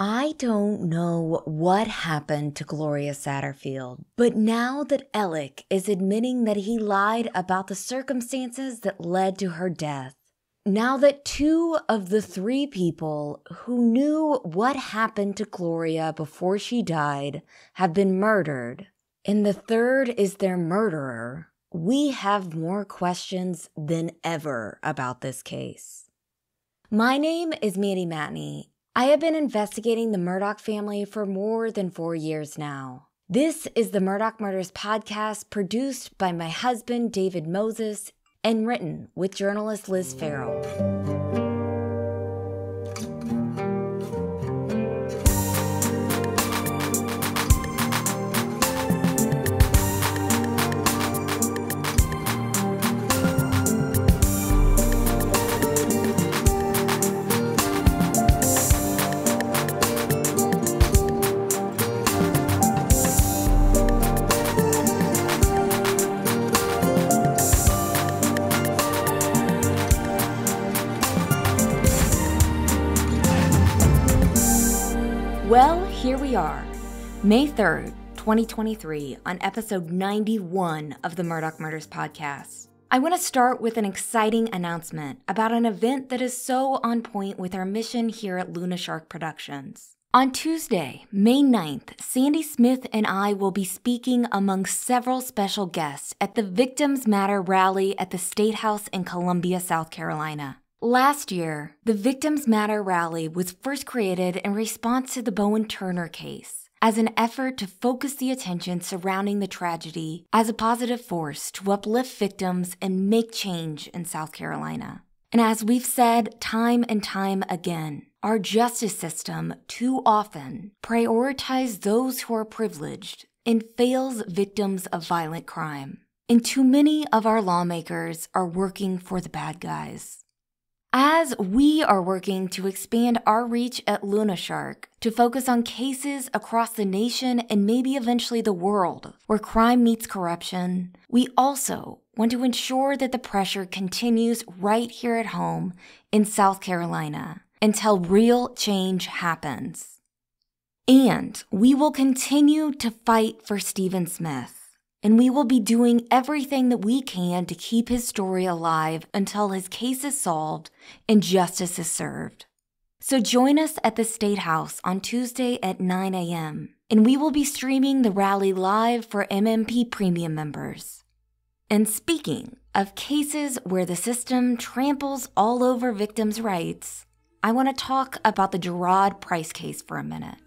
I don't know what happened to Gloria Satterfield, but now that Alec is admitting that he lied about the circumstances that led to her death, now that two of the three people who knew what happened to Gloria before she died have been murdered, and the third is their murderer, we have more questions than ever about this case. My name is Mandy Matney, I have been investigating the Murdaugh family for more than four years now. This is the Murdaugh Murders podcast produced by my husband, David Moses, and written with journalist Liz Farrell. Here we are, May 3rd, 2023, on episode 91 of the Murdaugh Murders podcast. I want to start with an exciting announcement about an event that is so on point with our mission here at Luna Shark Productions. On Tuesday, May 9th, Sandy Smith and I will be speaking among several special guests at the Victims Matter rally at the State House in Columbia, South Carolina. Last year, the Victims Matter rally was first created in response to the Bowen Turner case as an effort to focus the attention surrounding the tragedy as a positive force to uplift victims and make change in South Carolina. And as we've said time and time again, our justice system too often prioritizes those who are privileged and fails victims of violent crime. And too many of our lawmakers are working for the bad guys. As we are working to expand our reach at Luna Shark to focus on cases across the nation and maybe eventually the world where crime meets corruption, we also want to ensure that the pressure continues right here at home in South Carolina until real change happens. And we will continue to fight for Stephen Smith and we will be doing everything that we can to keep his story alive until his case is solved and justice is served. So join us at the State House on Tuesday at 9 a.m., and we will be streaming the rally live for MMP Premium members. And speaking of cases where the system tramples all over victims' rights, I want to talk about the Jeroid Price case for a minute.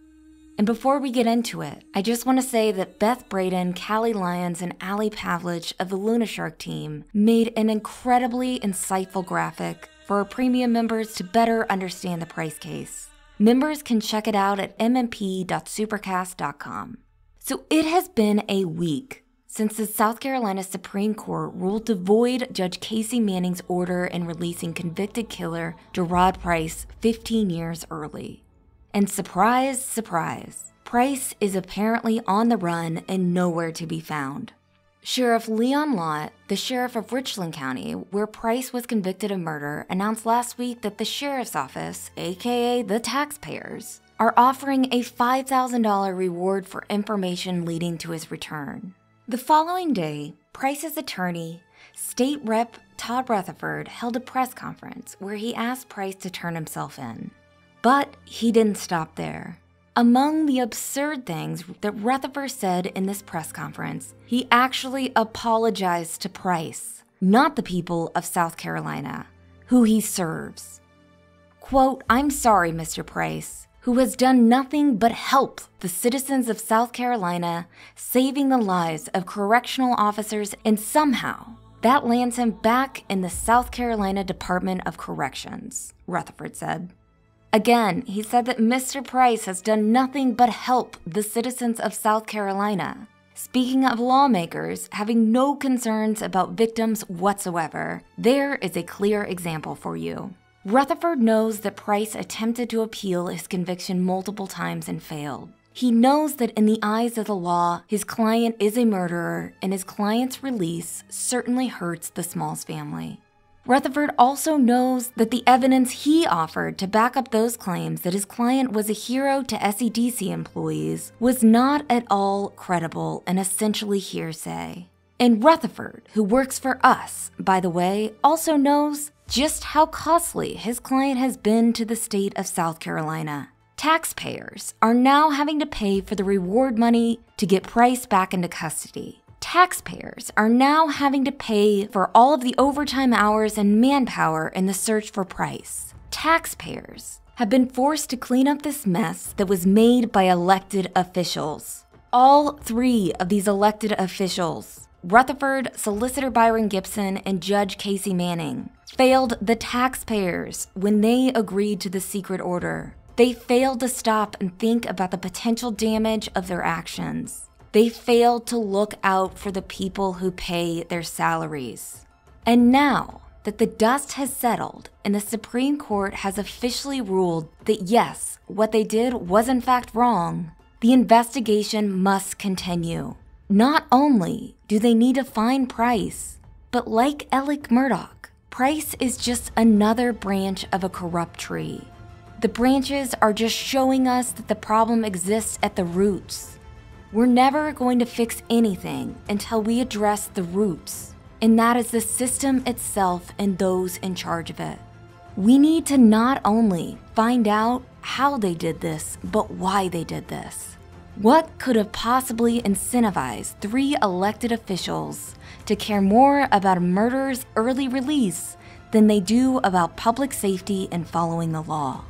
And before we get into it, I just want to say that Beth Braden, Callie Lyons, and Ali Pavlich of the Luna Shark team made an incredibly insightful graphic for our premium members to better understand the price case. Members can check it out at mmp.supercast.com. So it has been a week since the South Carolina Supreme Court ruled to void Judge Casey Manning's order in releasing convicted killer Jeroid Price 15 years early. And surprise, surprise, Price is apparently on the run and nowhere to be found. Sheriff Leon Lott, the sheriff of Richland County, where Price was convicted of murder, announced last week that the sheriff's office, aka the taxpayers, are offering a $5,000 reward for information leading to his return. The following day, Price's attorney, State Rep Todd Rutherford, held a press conference where he asked Price to turn himself in. But he didn't stop there. Among the absurd things that Rutherford said in this press conference, he actually apologized to Price, not the people of South Carolina, who he serves. Quote, I'm sorry, Mr. Price, who has done nothing but help the citizens of South Carolina, saving the lives of correctional officers, and somehow that lands him back in the South Carolina Department of Corrections, Rutherford said. Again, he said that Mr. Price has done nothing but help the citizens of South Carolina. Speaking of lawmakers having no concerns about victims whatsoever, there is a clear example for you. Rutherford knows that Price attempted to appeal his conviction multiple times and failed. He knows that in the eyes of the law, his client is a murderer, and his client's release certainly hurts the Smalls family. Rutherford also knows that the evidence he offered to back up those claims that his client was a hero to SCDC employees was not at all credible and essentially hearsay. And Rutherford, who works for us, by the way, also knows just how costly his client has been to the state of South Carolina. Taxpayers are now having to pay for the reward money to get Price back into custody taxpayers are now having to pay for all of the overtime hours and manpower in the search for Price. Taxpayers have been forced to clean up this mess that was made by elected officials. All three of these elected officials, Rutherford, Solicitor Byron Gibson, and Judge Casey Manning, failed the taxpayers when they agreed to the secret order. They failed to stop and think about the potential damage of their actions. They failed to look out for the people who pay their salaries. And now that the dust has settled and the Supreme Court has officially ruled that yes, what they did was in fact wrong, the investigation must continue. Not only do they need to find Price, but like Alec Murdaugh, Price is just another branch of a corrupt tree. The branches are just showing us that the problem exists at the roots. We're never going to fix anything until we address the roots, and that is the system itself and those in charge of it. We need to not only find out how they did this, but why they did this. What could have possibly incentivized three elected officials to care more about a murderer's early release than they do about public safety and following the law?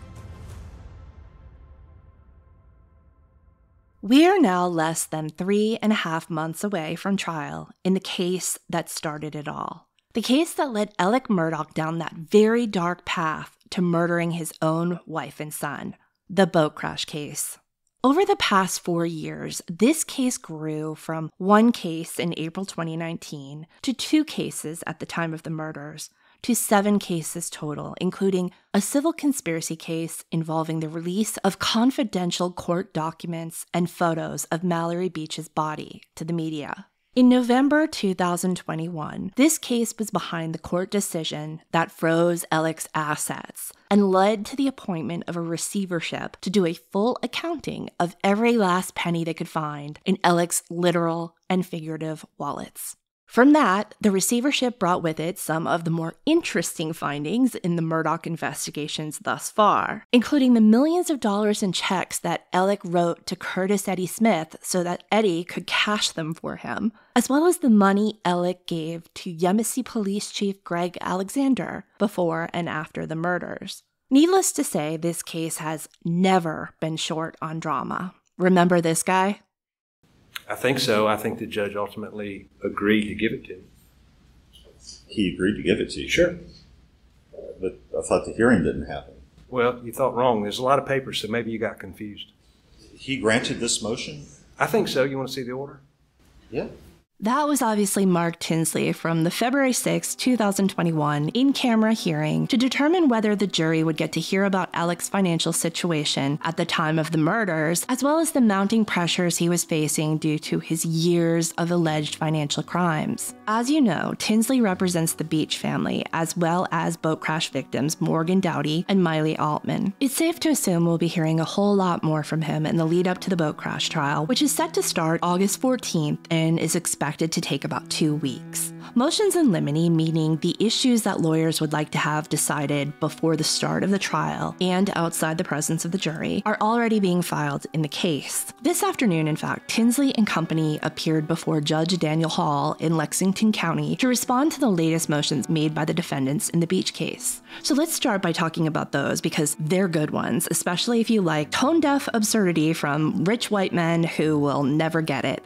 We are now less than three and a half months away from trial in the case that started it all. The case that led Alec Murdaugh down that very dark path to murdering his own wife and son, the boat crash case. Over the past four years, this case grew from one case in April 2019 to two cases at the time of the murders, to seven cases total, including a civil conspiracy case involving the release of confidential court documents and photos of Mallory Beach's body to the media. In November 2021, this case was behind the court decision that froze Alec's assets and led to the appointment of a receivership to do a full accounting of every last penny they could find in Alec's literal and figurative wallets. From that, the receivership brought with it some of the more interesting findings in the Murdaugh investigations thus far, including the millions of dollars in checks that Alec wrote to Curtis Eddie Smith so that Eddie could cash them for him, as well as the money Alec gave to Yemassee Police Chief Greg Alexander before and after the murders. Needless to say, this case has never been short on drama. Remember this guy? I think so. I think the judge ultimately agreed to give it to me. He agreed to give it to you? Sure. But I thought the hearing didn't happen. Well, you thought wrong. There's a lot of papers, so maybe you got confused. He granted this motion? I think so. You want to see the order? Yeah. That was obviously Mark Tinsley from the February 6, 2021 in camera hearing to determine whether the jury would get to hear about Alec's financial situation at the time of the murders, as well as the mounting pressures he was facing due to his years of alleged financial crimes. As you know, Tinsley represents the Beach family, as well as boat crash victims Morgan Dowdy and Miley Altman. It's safe to assume we'll be hearing a whole lot more from him in the lead up to the boat crash trial, which is set to start August 14th and is expected to take about two weeks. Motions in limine, meaning the issues that lawyers would like to have decided before the start of the trial and outside the presence of the jury, are already being filed in the case. This afternoon, in fact, Tinsley and company appeared before Judge Daniel Hall in Lexington County to respond to the latest motions made by the defendants in the Beach case. So let's start by talking about those because they're good ones, especially if you like tone deaf absurdity from rich white men who will never get it.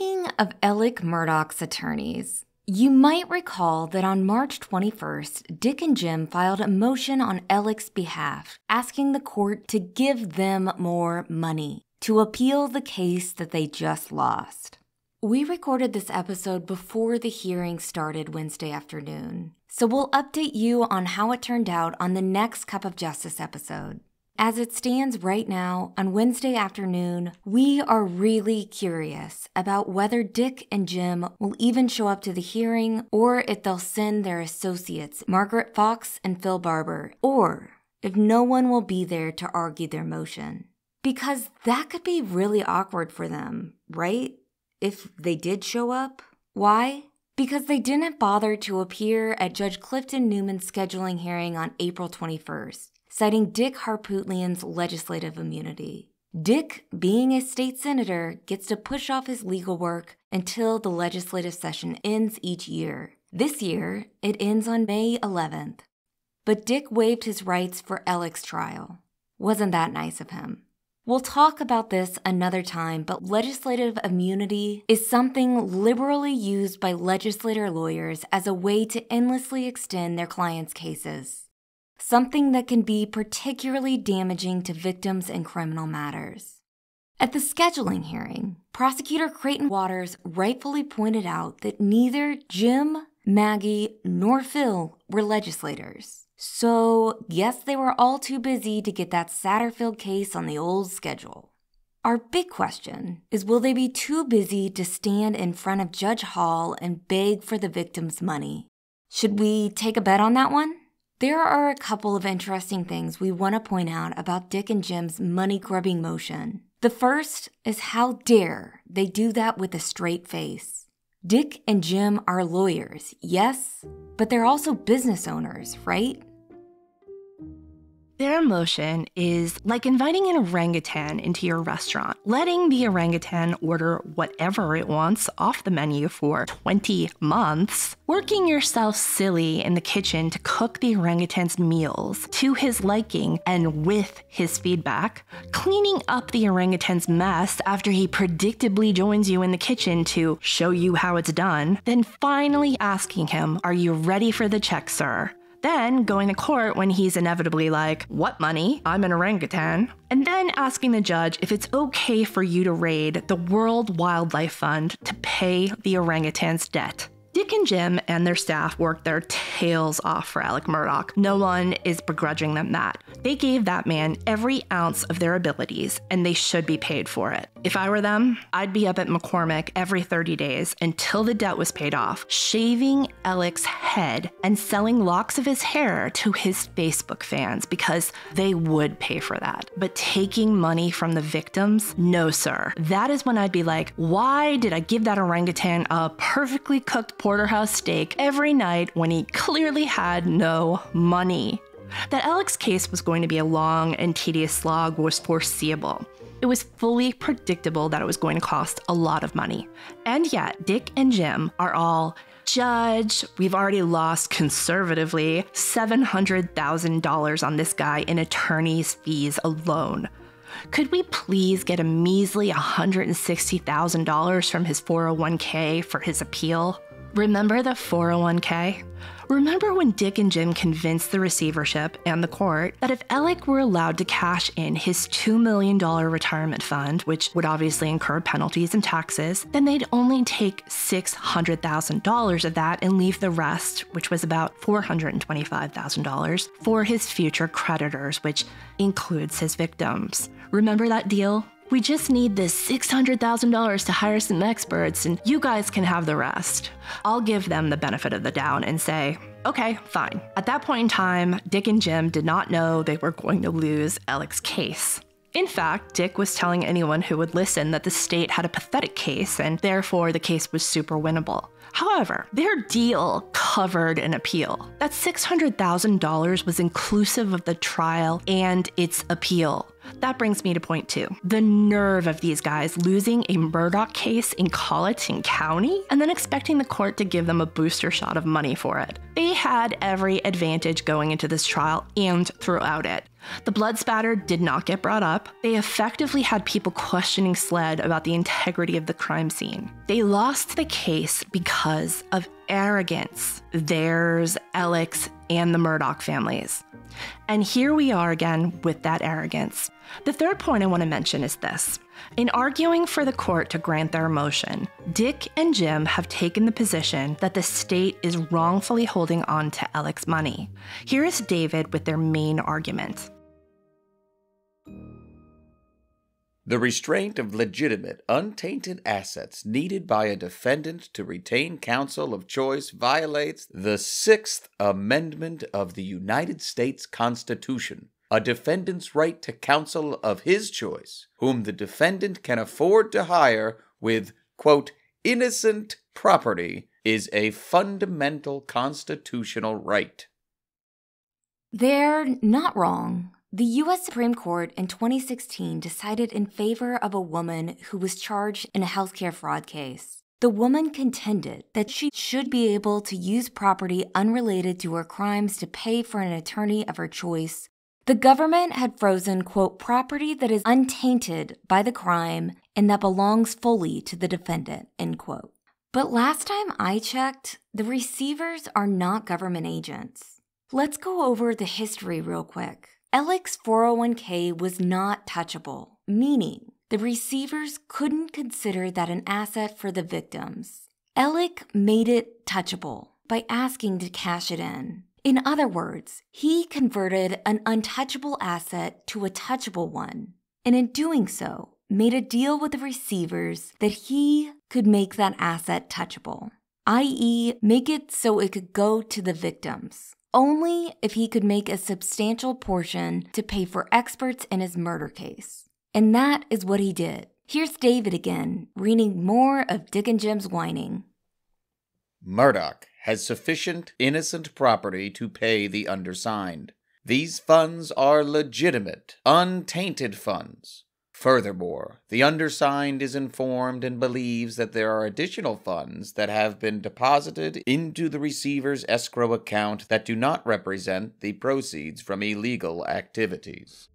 Speaking of Alec Murdaugh's attorneys, you might recall that on March 21st, Dick and Jim filed a motion on Alec's behalf asking the court to give them more money to appeal the case that they just lost. We recorded this episode before the hearing started Wednesday afternoon, so we'll update you on how it turned out on the next Cup of Justice episode. As it stands right now, on Wednesday afternoon, we are really curious about whether Dick and Jim will even show up to the hearing or if they'll send their associates, Margaret Fox and Phil Barber, or if no one will be there to argue their motion. Because that could be really awkward for them, right? If they did show up. Why? Because they didn't bother to appear at Judge Clifton Newman's scheduling hearing on April 21st, citing Dick Harpootlian's legislative immunity. Dick, being a state senator, gets to push off his legal work until the legislative session ends each year. This year, it ends on May 11th. But Dick waived his rights for Alec's trial. Wasn't that nice of him? We'll talk about this another time, but legislative immunity is something liberally used by legislator lawyers as a way to endlessly extend their clients' cases. Something that can be particularly damaging to victims in criminal matters. At the scheduling hearing, prosecutor Creighton Waters rightfully pointed out that neither Jim, Maggie, nor Phil were legislators. So, yes, they were all too busy to get that Satterfield case on the old schedule. Our big question is will they be too busy to stand in front of Judge Hall and beg for the victim's money? Should we take a bet on that one? There are a couple of interesting things we want to point out about Dick and Jim's money grubbing motion. The first is how dare they do that with a straight face. Dick and Jim are lawyers, yes, but they're also business owners, right? Their emotion is like inviting an orangutan into your restaurant, letting the orangutan order whatever it wants off the menu for 20 months, working yourself silly in the kitchen to cook the orangutan's meals to his liking and with his feedback, cleaning up the orangutan's mess after he predictably joins you in the kitchen to show you how it's done, then finally asking him, Are you ready for the check, sir? Then going to court when he's inevitably like, What money? I'm an orangutan. And then asking the judge if it's okay for you to raid the World Wildlife Fund to pay the orangutan's debt. Dick and Jim and their staff worked their tails off for Alec Murdaugh. No one is begrudging them that. They gave that man every ounce of their abilities, and they should be paid for it. If I were them, I'd be up at McCormick every 30 days until the debt was paid off, shaving Alec's head and selling locks of his hair to his Facebook fans because they would pay for that. But taking money from the victims, no, sir. That is when I'd be like, why did I give that orangutan a perfectly cooked porterhouse steak every night when he clearly had no money? That Alec's case was going to be a long and tedious slog was foreseeable. It was fully predictable that it was going to cost a lot of money. And yet, Dick and Jim are all, Judge, we've already lost conservatively $700,000 on this guy in attorney's fees alone. Could we please get a measly $160,000 from his 401k for his appeal? Remember the 401k? Remember when Dick and Jim convinced the receivership and the court that if Alec were allowed to cash in his $2 million retirement fund, which would obviously incur penalties and taxes, then they'd only take $600,000 of that and leave the rest, which was about $425,000, for his future creditors, which includes his victims. Remember that deal? We just need this $600,000 to hire some experts, and you guys can have the rest. I'll give them the benefit of the doubt and say, okay, fine. At that point in time, Dick and Jim did not know they were going to lose Alec's case. In fact, Dick was telling anyone who would listen that the state had a pathetic case and therefore the case was super winnable. However, their deal covered an appeal. That $600,000 was inclusive of the trial and its appeal. That brings me to point two. The nerve of these guys losing a Murdaugh case in Colleton County and then expecting the court to give them a booster shot of money for it. They had every advantage going into this trial and throughout it. The blood spatter did not get brought up. They effectively had people questioning SLED about the integrity of the crime scene. They lost the case because of arrogance. Theirs, Alec's, and the Murdaugh families. And here we are again with that arrogance. The third point I want to mention is this. In arguing for the court to grant their motion, Dick and Jim have taken the position that the state is wrongfully holding on to Alec's money. Here is David with their main argument. The restraint of legitimate, untainted assets needed by a defendant to retain counsel of choice violates the Sixth Amendment of the United States Constitution, a defendant's right to counsel of his choice, whom the defendant can afford to hire with, quote, innocent property, is a fundamental constitutional right. They're not wrong. The U.S. Supreme Court in 2016 decided in favor of a woman who was charged in a healthcare fraud case. The woman contended that she should be able to use property unrelated to her crimes to pay for an attorney of her choice. The government had frozen, quote, property that is untainted by the crime and that belongs fully to the defendant, end quote. But last time I checked, the receivers are not government agents. Let's go over the history real quick. Alec's 401k was not touchable, meaning the receivers couldn't consider that an asset for the victims. Alec made it touchable by asking to cash it in. In other words, he converted an untouchable asset to a touchable one, and in doing so, made a deal with the receivers that he could make that asset touchable, i.e., make it so it could go to the victims only if he could make a substantial portion to pay for experts in his murder case. And that is what he did. Here's David again, reading more of Dick and Jim's whining. Murdaugh has sufficient innocent property to pay the undersigned. These funds are legitimate, untainted funds. Furthermore, the undersigned is informed and believes that there are additional funds that have been deposited into the receiver's escrow account that do not represent the proceeds from illegal activities.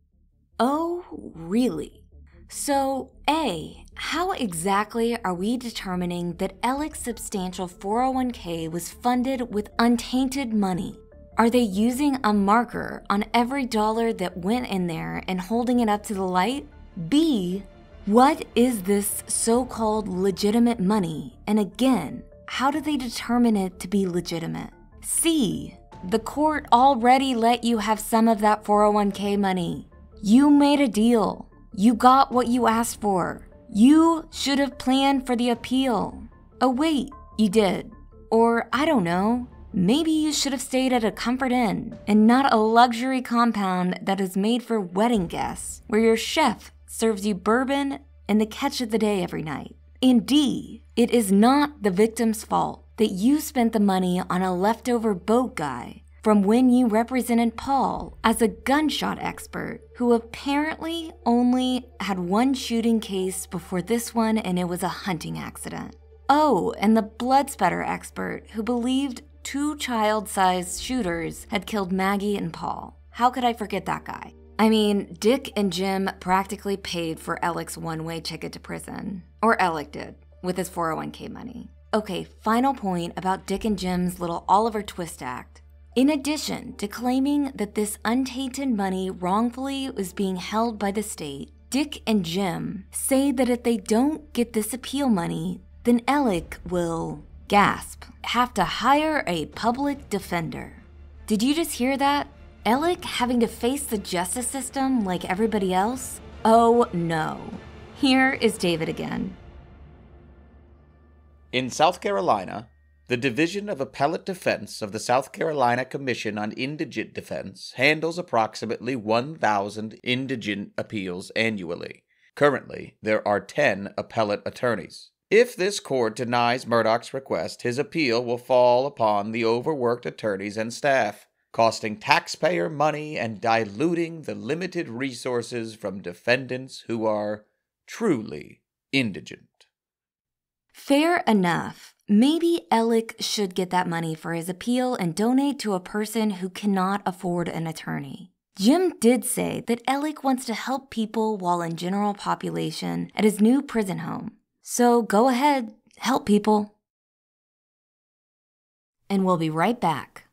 Oh, really? So, A, how exactly are we determining that Alec's substantial 401k was funded with untainted money? Are they using a marker on every dollar that went in there and holding it up to the light? B, what is this so called legitimate money? And again, how do they determine it to be legitimate? C, the court already let you have some of that 401k money. You made a deal. You got what you asked for. You should have planned for the appeal. Oh, wait, you did. Or, I don't know, maybe you should have stayed at a comfort inn and not a luxury compound that is made for wedding guests, where your chef serves you bourbon and the catch of the day every night. And D, it is not the victim's fault that you spent the money on a leftover boat guy from when you represented Paul as a gunshot expert who apparently only had one shooting case before this one and it was a hunting accident. Oh, and the blood spatter expert who believed two child sized shooters had killed Maggie and Paul. How could I forget that guy? I mean, Dick and Jim practically paid for Alec's one way ticket to prison. Or Alec did, with his 401k money. Okay, final point about Dick and Jim's little Oliver Twist act. In addition to claiming that this untainted money wrongfully was being held by the state, Dick and Jim say that if they don't get this appeal money, then Alec will, gasp, have to hire a public defender. Did you just hear that? Alec having to face the justice system like everybody else? Oh no. Here is David again. In South Carolina, the Division of Appellate Defense of the South Carolina Commission on Indigent Defense handles approximately 1,000 indigent appeals annually. Currently, there are 10 appellate attorneys. If this court denies Murdaugh's request, his appeal will fall upon the overworked attorneys and staff costing taxpayer money and diluting the limited resources from defendants who are truly indigent. Fair enough. Maybe Alec should get that money for his appeal and donate to a person who cannot afford an attorney. Jim did say that Alec wants to help people while in general population at his new prison home. So go ahead, help people. And we'll be right back.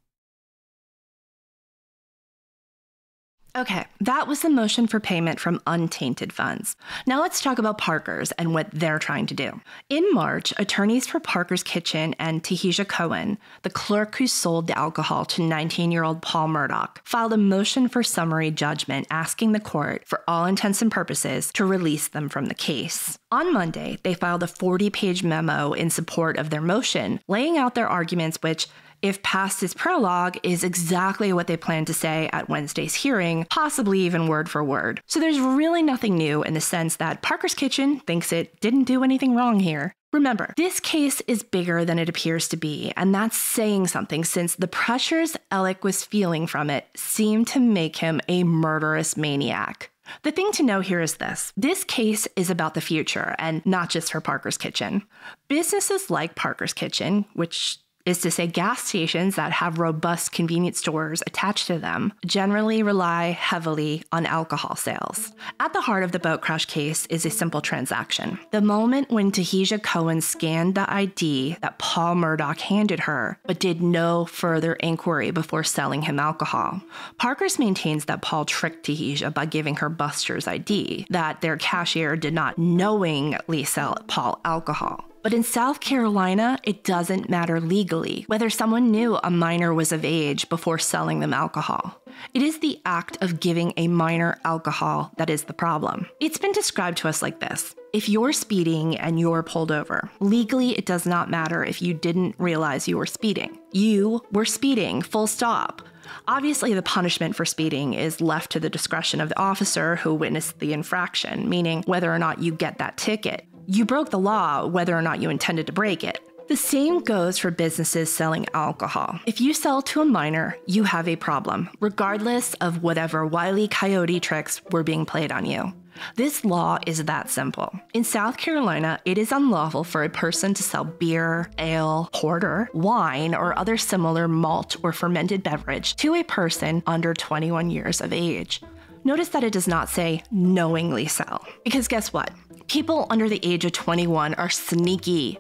Okay, that was the motion for payment from untainted funds. Now let's talk about Parker's and what they're trying to do. In March, attorneys for Parker's Kitchen and Tahija Cohen, the clerk who sold the alcohol to 19 year old Paul Murdaugh, filed a motion for summary judgment asking the court, for all intents and purposes, to release them from the case. On Monday, they filed a 40 page memo in support of their motion, laying out their arguments, which if past is prologue, is exactly what they plan to say at Wednesday's hearing, possibly even word for word. So there's really nothing new in the sense that Parker's Kitchen thinks it didn't do anything wrong here. Remember, this case is bigger than it appears to be, and that's saying something since the pressures Alec was feeling from it seemed to make him a murderous maniac. The thing to know here is this this case is about the future and not just for Parker's Kitchen. Businesses like Parker's Kitchen, which is to say, gas stations that have robust convenience stores attached to them generally rely heavily on alcohol sales. At the heart of the boat crash case is a simple transaction. The moment when Tahija Cohen scanned the ID that Paul Murdaugh handed her, but did no further inquiry before selling him alcohol. Parker's maintains that Paul tricked Tahija by giving her Buster's ID, that their cashier did not knowingly sell Paul alcohol. But in South Carolina, it doesn't matter legally whether someone knew a minor was of age before selling them alcohol. It is the act of giving a minor alcohol that is the problem. It's been described to us like this If you're speeding and you're pulled over, legally it does not matter if you didn't realize you were speeding. You were speeding, full stop. Obviously, the punishment for speeding is left to the discretion of the officer who witnessed the infraction, meaning whether or not you get that ticket. You broke the law whether or not you intended to break it. The same goes for businesses selling alcohol. If you sell to a minor, you have a problem, regardless of whatever wily coyote tricks were being played on you. This law is that simple. In South Carolina, it is unlawful for a person to sell beer, ale, porter, wine, or other similar malt or fermented beverage to a person under 21 years of age. Notice that it does not say knowingly sell. Because guess what? People under the age of 21 are sneaky.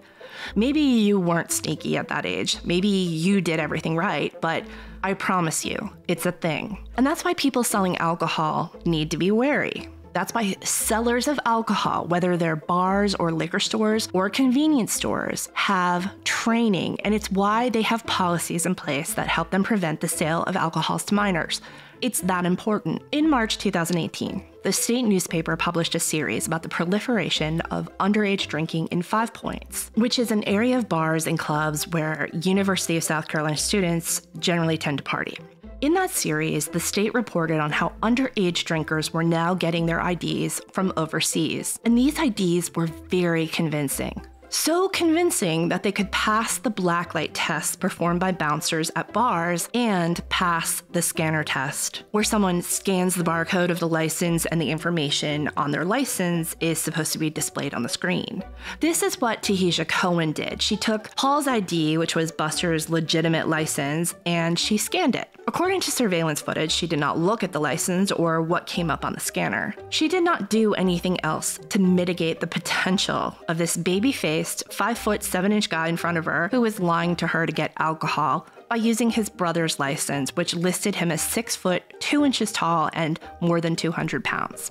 Maybe you weren't sneaky at that age. Maybe you did everything right, but I promise you, it's a thing. And that's why people selling alcohol need to be wary. That's why sellers of alcohol, whether they're bars or liquor stores or convenience stores, have training, and it's why they have policies in place that help them prevent the sale of alcohols to minors. It's that important. In March 2018, the state newspaper published a series about the proliferation of underage drinking in Five Points, which is an area of bars and clubs where University of South Carolina students generally tend to party. In that series, the state reported on how underage drinkers were now getting their IDs from overseas. And these IDs were very convincing so convincing that they could pass the blacklight tests performed by bouncers at bars and pass the scanner test, where someone scans the barcode of the license and the information on their license is supposed to be displayed on the screen. This is what Tahija Cohen did. She took Paul's ID, which was Buster's legitimate license, and she scanned it. According to surveillance footage, she did not look at the license or what came up on the scanner. She did not do anything else to mitigate the potential of this baby faced, 5 foot 7 inch guy in front of her who was lying to her to get alcohol by using his brother's license, which listed him as 6 foot 2 inches tall and more than 200 pounds.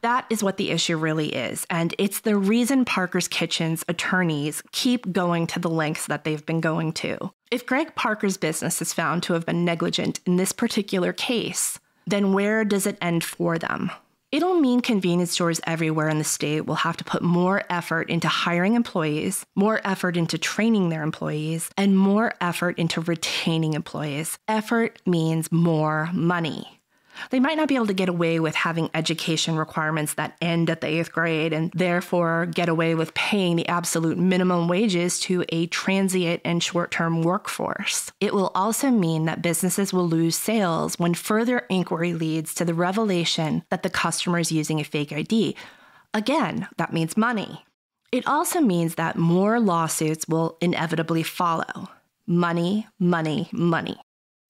That is what the issue really is. And it's the reason Parker's Kitchen's attorneys keep going to the lengths that they've been going to. If Greg Parker's business is found to have been negligent in this particular case, then where does it end for them? It'll mean convenience stores everywhere in the state will have to put more effort into hiring employees, more effort into training their employees, and more effort into retaining employees. Effort means more money. They might not be able to get away with having education requirements that end at the eighth grade and therefore get away with paying the absolute minimum wages to a transient and short term workforce. It will also mean that businesses will lose sales when further inquiry leads to the revelation that the customer is using a fake ID. Again, that means money. It also means that more lawsuits will inevitably follow. Money, money, money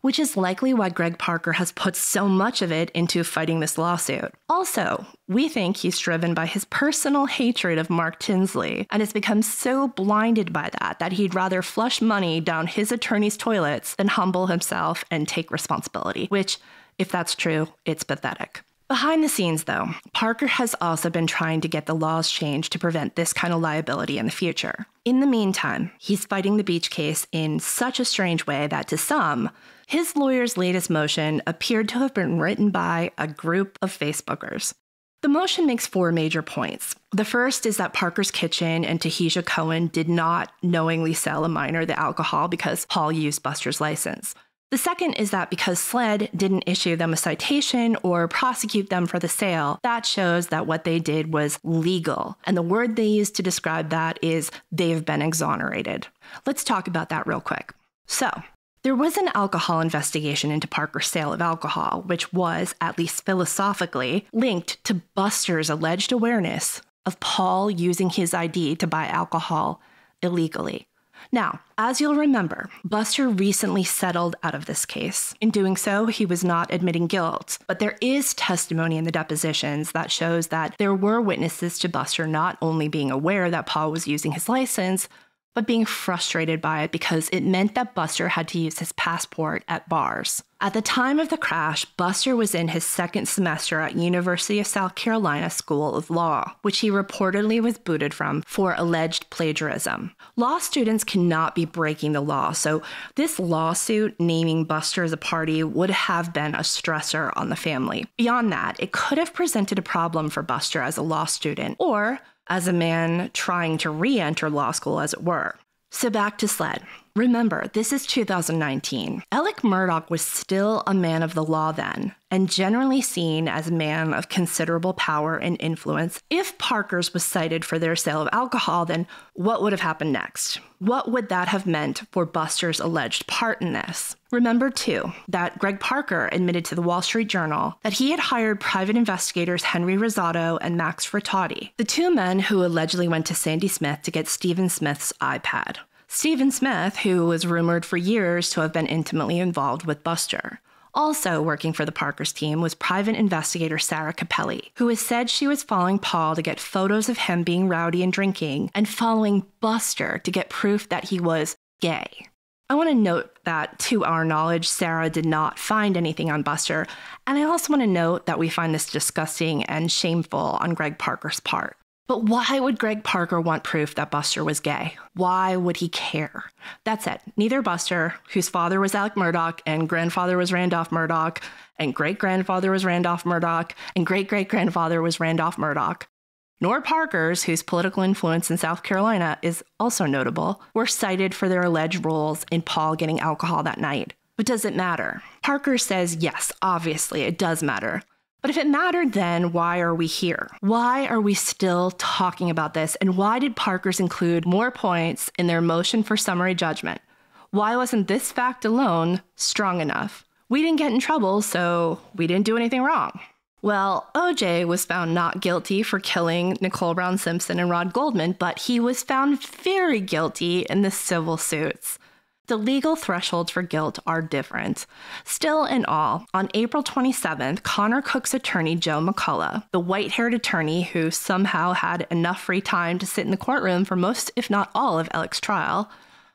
which is likely why Greg Parker has put so much of it into fighting this lawsuit. Also, we think he's driven by his personal hatred of Mark Tinsley and has become so blinded by that that he'd rather flush money down his attorney's toilets than humble himself and take responsibility, which If that's true, it's pathetic. Behind the scenes, though, Parker has also been trying to get the laws changed to prevent this kind of liability in the future. In the meantime, he's fighting the beach case in such a strange way that to some, his lawyer's latest motion appeared to have been written by a group of Facebookers. The motion makes four major points. The first is that Parker's Kitchen and Tahija Cohen did not knowingly sell a minor the alcohol because Paul used Buster's license. The second is that because SLED didn't issue them a citation or prosecute them for the sale, that shows that what they did was legal. And the word they use to describe that is they've been exonerated. Let's talk about that real quick. So, there was an alcohol investigation into Parker's sale of alcohol, which was, at least philosophically, linked to Buster's alleged awareness of Paul using his ID to buy alcohol illegally. Now, as you'll remember, Buster recently settled out of this case. In doing so, he was not admitting guilt, but there is testimony in the depositions that shows that there were witnesses to Buster not only being aware that Paul was using his license, but being frustrated by it because it meant that Buster had to use his passport at bars. At the time of the crash, Buster was in his second semester at University of South Carolina School of Law, which he reportedly was booted from for alleged plagiarism. Law students cannot be breaking the law, so this lawsuit naming Buster as a party would have been a stressor on the family. Beyond that, it could have presented a problem for Buster as a law student or as a man trying to re enter law school, as it were. So back to SLED. Remember, this is 2019. Alec Murdaugh was still a man of the law then, and generally seen as a man of considerable power and influence. If Parker's was cited for their sale of alcohol, then what would have happened next? What would that have meant for Buster's alleged part in this? Remember, too, that Greg Parker admitted to the Wall Street Journal that he had hired private investigators Henry Rosado and Max Furtado, the two men who allegedly went to Sandy Smith to get Stephen Smith's iPad. Stephen Smith, who was rumored for years to have been intimately involved with Buster. Also working for the Parkers team was private investigator Sarah Capelli, who has said she was following Paul to get photos of him being rowdy and drinking, and following Buster to get proof that he was gay. I want to note that, to our knowledge, Sarah did not find anything on Buster, and I also want to note that we find this disgusting and shameful on Greg Parker's part. But why would Greg Parker want proof that Buster was gay? Why would he care? That's it. Neither Buster, whose father was Alec Murdaugh and grandfather was Randolph Murdaugh, and great grandfather was Randolph Murdaugh, and great great grandfather was Randolph Murdaugh, nor Parker's, whose political influence in South Carolina is also notable, were cited for their alleged roles in Paul getting alcohol that night. But does it matter? Parker says yes, obviously, it does matter. But if it mattered then, why are we here? Why are we still talking about this? And why did Parkers include more points in their motion for summary judgment? Why wasn't this fact alone strong enough? We didn't get in trouble, so we didn't do anything wrong. Well, OJ was found not guilty for killing Nicole Brown Simpson and Ron Goldman, but he was found very guilty in the civil suits. The legal thresholds for guilt are different. Still, in all, on April 27th, Connor Cook's attorney, Joe McCullough, the white haired attorney who somehow had enough free time to sit in the courtroom for most, if not all, of Alec's trial,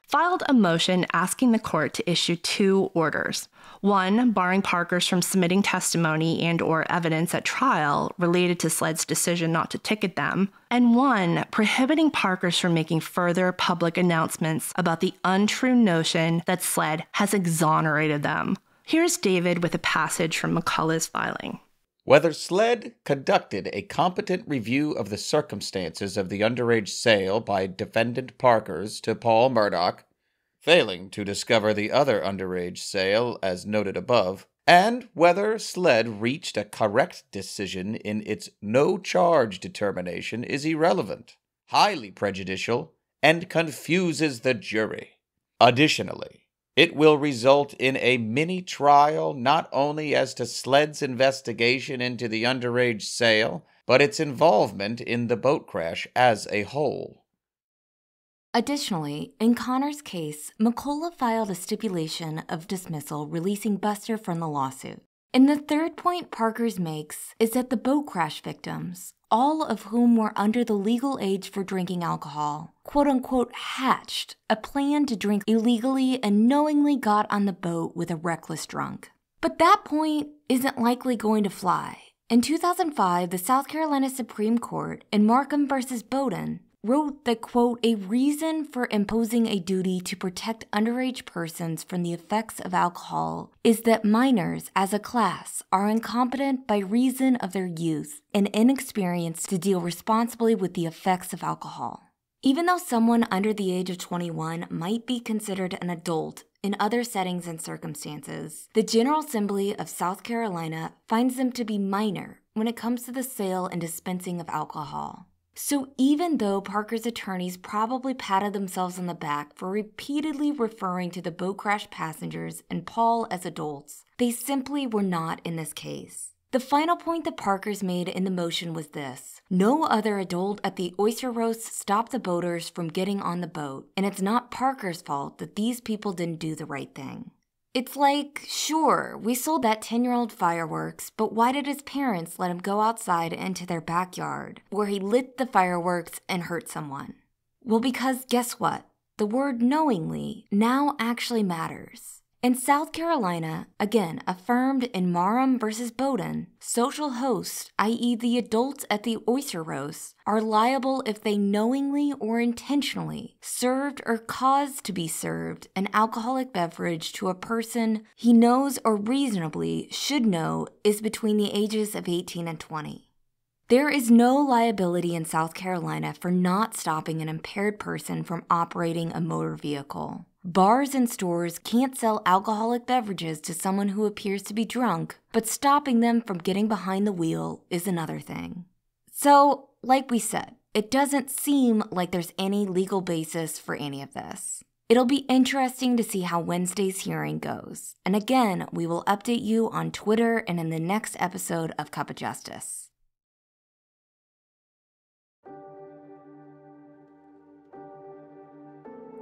filed a motion asking the court to issue two orders. One, barring Parkers from submitting testimony and or evidence at trial related to SLED's decision not to ticket them, and one, prohibiting Parkers from making further public announcements about the untrue notion that SLED has exonerated them. Here's David with a passage from McCullough's filing. Whether SLED conducted a competent review of the circumstances of the underage sale by defendant Parkers to Paul Murdaugh, failing to discover the other underage sale as noted above, and whether SLED reached a correct decision in its no charge determination is irrelevant, highly prejudicial, and confuses the jury. Additionally, it will result in a mini trial not only as to SLED's investigation into the underage sale, but its involvement in the boat crash as a whole. Additionally, in Connor's case, McCullough filed a stipulation of dismissal releasing Buster from the lawsuit. And the third point Parker's makes is that the boat crash victims, all of whom were under the legal age for drinking alcohol, quote unquote, hatched a plan to drink illegally and knowingly got on the boat with a reckless drunk. But that point isn't likely going to fly. In 2005, the South Carolina Supreme Court in Marcum versus Bowden wrote that, quote, a reason for imposing a duty to protect underage persons from the effects of alcohol is that minors as a class are incompetent by reason of their youth and inexperience to deal responsibly with the effects of alcohol. Even though someone under the age of 21 might be considered an adult in other settings and circumstances, the General Assembly of South Carolina finds them to be minor when it comes to the sale and dispensing of alcohol. So, even though Parker's attorneys probably patted themselves on the back for repeatedly referring to the boat crash passengers and Paul as adults, they simply were not in this case. The final point that Parker's made in the motion was this No other adult at the oyster roast stopped the boaters from getting on the boat, and it's not Parker's fault that these people didn't do the right thing. It's like, sure, we sold that 10 year old fireworks, but why did his parents let him go outside into their backyard, where he lit the fireworks and hurt someone? Well, because guess what? The word knowingly now actually matters. In South Carolina, again affirmed in Marcum versus Bowden, social hosts, i.e., the adults at the oyster roast, are liable if they knowingly or intentionally served or caused to be served an alcoholic beverage to a person he knows or reasonably should know is between the ages of 18 and 20. There is no liability in South Carolina for not stopping an impaired person from operating a motor vehicle. Bars and stores can't sell alcoholic beverages to someone who appears to be drunk, but stopping them from getting behind the wheel is another thing. So, like we said, it doesn't seem like there's any legal basis for any of this. It'll be interesting to see how Wednesday's hearing goes. And again, we will update you on Twitter and in the next episode of Cup of Justice.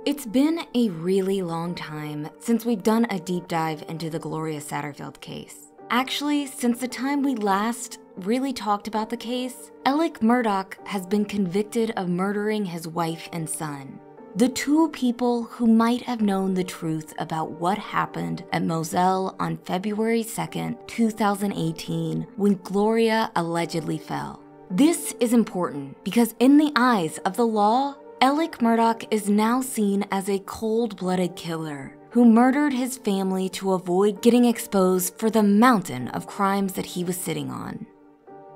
It's been a really long time since we've done a deep dive into the Gloria Satterfield case. Actually, since the time we last really talked about the case, Alec Murdaugh has been convicted of murdering his wife and son. The two people who might have known the truth about what happened at Moselle on February 2nd, 2018, when Gloria allegedly fell. This is important because, in the eyes of the law, Alec Murdaugh is now seen as a cold blooded killer who murdered his family to avoid getting exposed for the mountain of crimes that he was sitting on.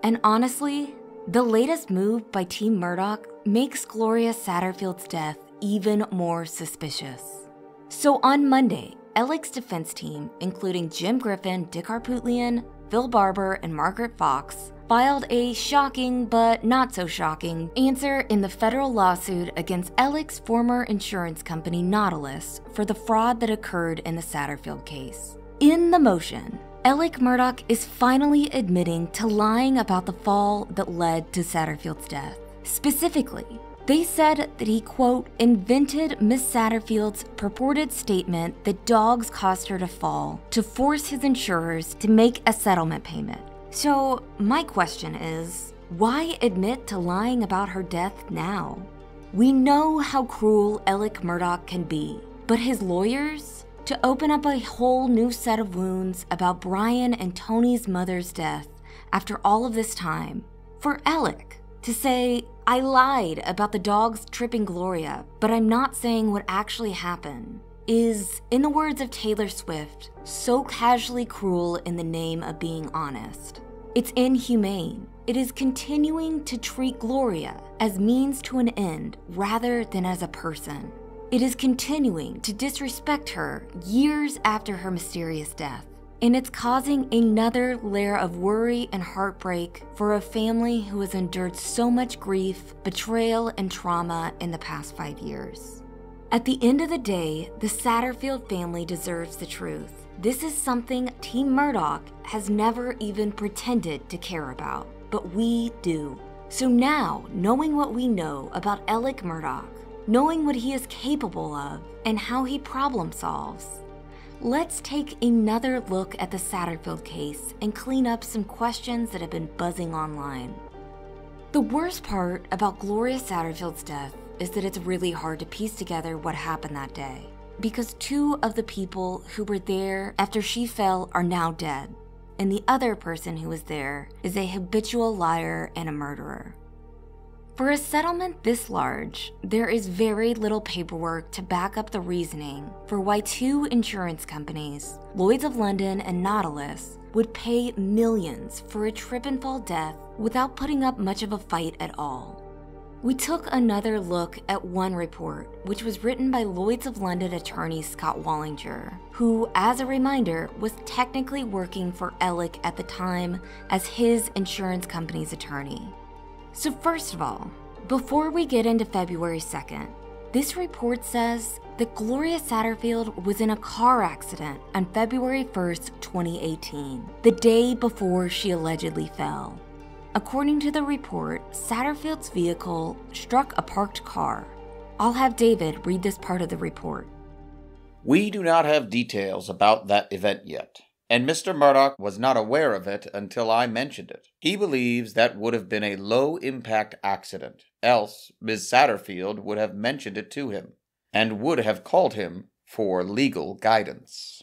And honestly, the latest move by Team Murdaugh makes Gloria Satterfield's death even more suspicious. So on Monday, Alec's defense team, including Jim Griffin, Dick Harpootlian, Phil Barber, and Margaret Fox, filed a shocking but not so shocking answer in the federal lawsuit against Alec's former insurance company Nautilus for the fraud that occurred in the Satterfield case. In the motion, Alec Murdaugh is finally admitting to lying about the fall that led to Satterfield's death. Specifically, they said that he, quote, invented Miss Satterfield's purported statement that dogs caused her to fall to force his insurers to make a settlement payment. So, my question is why admit to lying about her death now? We know how cruel Alec Murdaugh can be, but his lawyers? To open up a whole new set of wounds about Brian and Tony's mother's death after all of this time. For Alec to say, I lied about the dogs tripping Gloria, but I'm not saying what actually happened is, in the words of Taylor Swift, so casually cruel in the name of being honest. It's inhumane. It is continuing to treat Gloria as means to an end rather than as a person. It is continuing to disrespect her years after her mysterious death. And it's causing another layer of worry and heartbreak for a family who has endured so much grief, betrayal, and trauma in the past five years. At the end of the day, the Satterfield family deserves the truth. This is something Team Murdaugh has never even pretended to care about, but we do. So now, knowing what we know about Alec Murdaugh, knowing what he is capable of, and how he problem solves, let's take another look at the Satterfield case and clean up some questions that have been buzzing online. The worst part about Gloria Satterfield's death is that it's really hard to piece together what happened that day. Because two of the people who were there after she fell are now dead, and the other person who was there is a habitual liar and a murderer. For a settlement this large, there is very little paperwork to back up the reasoning for why two insurance companies, Lloyds of London and Nautilus, would pay millions for a trip and fall death without putting up much of a fight at all. We took another look at one report, which was written by Lloyds of London attorney Scott Wallinger, who, as a reminder, was technically working for Alec at the time as his insurance company's attorney. So, first of all, before we get into February 2nd, this report says that Gloria Satterfield was in a car accident on February 1st, 2018, the day before she allegedly fell. According to the report, Satterfield's vehicle struck a parked car. I'll have David read this part of the report. We do not have details about that event yet and Mr. Murdaugh was not aware of it until I mentioned it. He believes that would have been a low impact accident, else Miss Satterfield would have mentioned it to him, and would have called him for legal guidance.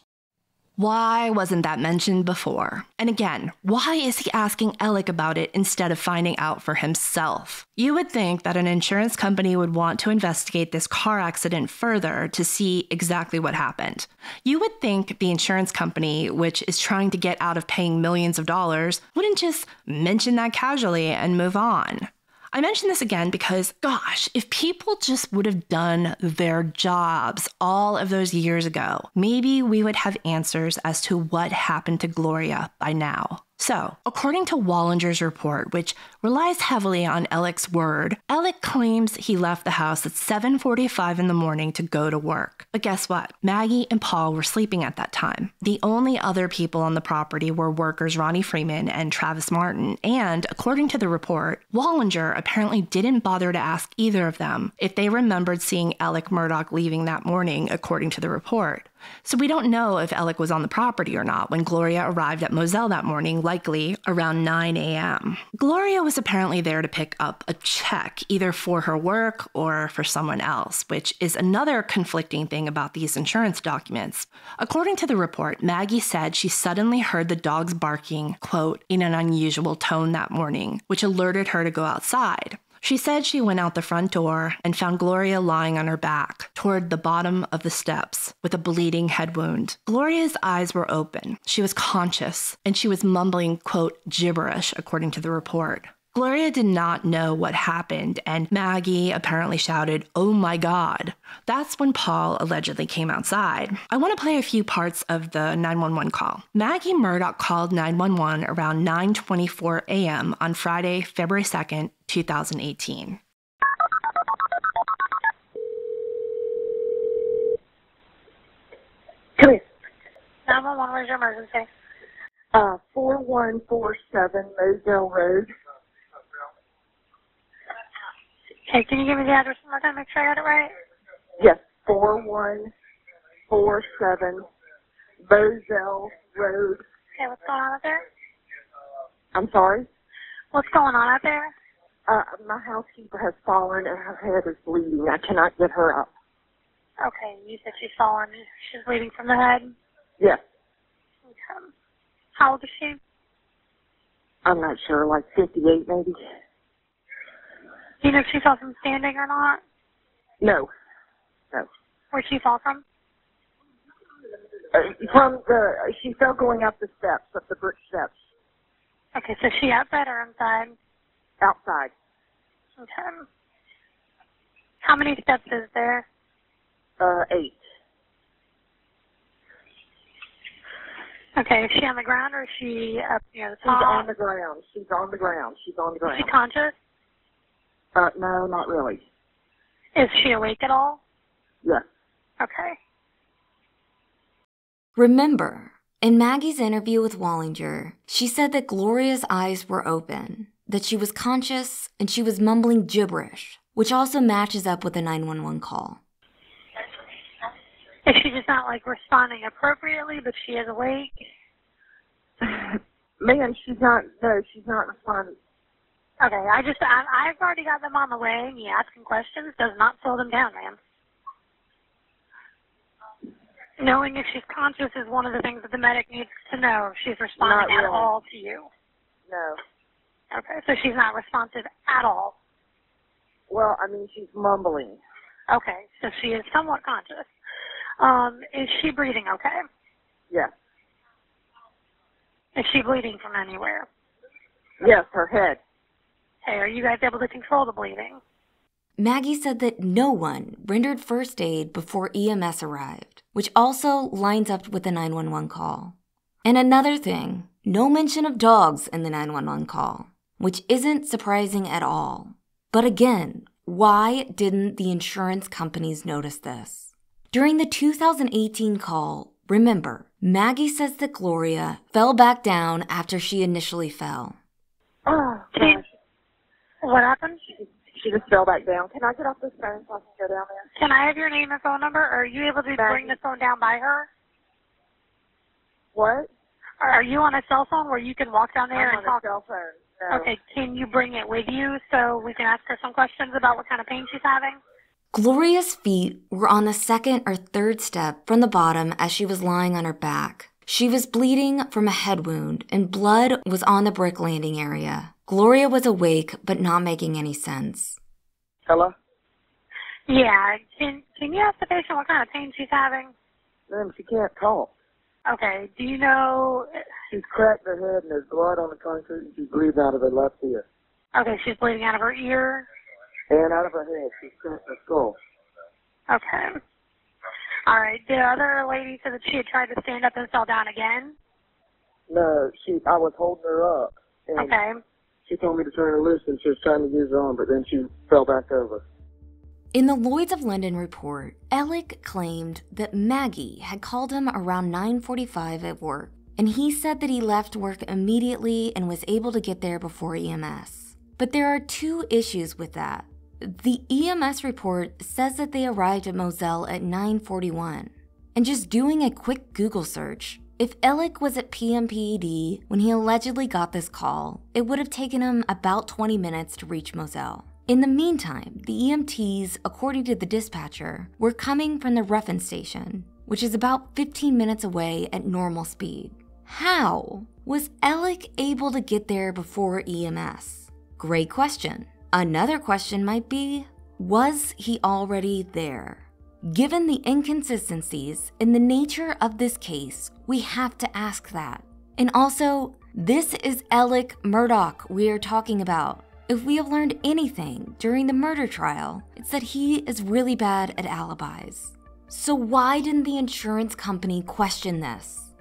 Why wasn't that mentioned before? And again, why is he asking Alec about it instead of finding out for himself? You would think that an insurance company would want to investigate this car accident further to see exactly what happened. You would think the insurance company, which is trying to get out of paying millions of dollars, wouldn't just mention that casually and move on. I mention this again because, gosh, if people just would have done their jobs all of those years ago, maybe we would have answers as to what happened to Gloria by now. So, according to Wallinger's report, which relies heavily on Alec's word, Alec claims he left the house at 7:45 in the morning to go to work. But guess what? Maggie and Paul were sleeping at that time. The only other people on the property were workers Ronnie Freeman and Travis Martin, and according to the report, Wallinger apparently didn't bother to ask either of them if they remembered seeing Alec Murdaugh leaving that morning, according to the report. So we don't know if Alec was on the property or not when Gloria arrived at Moselle that morning, likely around 9 a.m. Gloria was apparently there to pick up a check, either for her work or for someone else, which is another conflicting thing about these insurance documents. According to the report, Maggie said she suddenly heard the dogs barking, quote, in an unusual tone that morning, which alerted her to go outside. She said she went out the front door and found Gloria lying on her back toward the bottom of the steps with a bleeding head wound. Gloria's eyes were open. She was conscious and she was mumbling, quote, gibberish, according to the report. Gloria did not know what happened, and Maggie apparently shouted, Oh my God. That's when Paul allegedly came outside. I want to play a few parts of the 911 call. Maggie Murdaugh called 911 around 9:24 a.m. on Friday, February 2nd, 2018. Come here. 911, where's your emergency? Uh, 4147 Moselle Road. Okay, can you give me the address one more time, make sure I got it right? Yes, 4147 Moselle Road. Okay, what's going on out there? I'm sorry. What's going on out there? Uh, my housekeeper has fallen and her head is bleeding. I cannot get her up. Okay, you said she's fallen. She's bleeding from the head. Yes, Okay. How old is she? I'm not sure, like 58 maybe. Do you know if she fell from standing or not? No, no. Where'd she fall from? Uh, from the, she fell going up the steps, up the brick steps, Okay, so she outside or inside? outside. Okay. How many steps is there? Uh, eight. Okay, is she on the ground or is she up near the She's top? on the ground. She's on the ground. She's on the Is ground. she conscious? Uh, no, not really. Is she awake at all? Yes. Okay. Remember, in Maggie's interview with Wallinger, she said that Gloria's eyes were open, that she was conscious, and she was mumbling gibberish, which also matches up with the 911 call. Is she just not like responding appropriately, but she is awake? Man, she's not. No, she's not responding. Okay, I just I, I've already got them on the way. Me asking questions does not slow them down, man. Knowing if she's conscious is one of the things that the medic needs to know if she's responding at all to you. No. Okay, so she's not responsive at all. Well, I mean, she's mumbling. Okay, so she is somewhat conscious. Um, is she breathing okay? Yes. Is she bleeding from anywhere? Yes, her head. Hey, are you guys able to control the bleeding? Maggie said that no one rendered first aid before EMS arrived, which also lines up with the 911 call. And another thing, no mention of dogs in the 911 call, which isn't surprising at all. But again, why didn't the insurance companies notice this? During the 2018 call, remember, Maggie says that Gloria fell back down after she initially fell. Oh, Can- gosh. What happened? She just fell back down. Can I get off this phone so I can go down there? Can I have your name and phone number? Or are you able to bring the phone down by her? What? Are you on a cell phone where you can walk down there I'm and on a talk? cell phone. No. Okay, can you bring it with you so we can ask her some questions about what kind of pain she's having? Gloria's feet were on the second or third step from the bottom as she was lying on her back. She was bleeding from a head wound, and blood was on the brick landing area. Gloria was awake, but not making any sense. Hello? Yeah. Can Can you ask the patient what kind of pain she's having? Ma'am, she can't talk. Okay. Do you know? She's cracked her head and there's blood on the concrete and she's bleeding out of her left ear. Okay, she's bleeding out of her ear. And out of her head. She's cracked her skull. Okay. All right. The other lady said that she had tried to stand up and fell down again. No, she. I was holding her up. And Okay. She told me to turn her loose and she was trying to use her arm, but then she fell back over. In the Lloyds of London report, Alec claimed that Maggie had called him around 9:45 at work, and he said that he left work immediately and was able to get there before EMS. But there are two issues with that. The EMS report says that they arrived at Moselle at 9:41. And just doing a quick Google search, if Alec was at PMPED when he allegedly got this call, it would have taken him about 20 minutes to reach Moselle. In the meantime, the EMTs, according to the dispatcher, were coming from the Ruffin station, which is about 15 minutes away at normal speed. How was Alec able to get there before EMS? Great question. Another question might be was he already there? Given the inconsistencies in the nature of this case, we have to ask that. And also, this is Alec Murdaugh we are talking about. If we have learned anything during the murder trial, it's that he is really bad at alibis. So, why didn't the insurance company question this?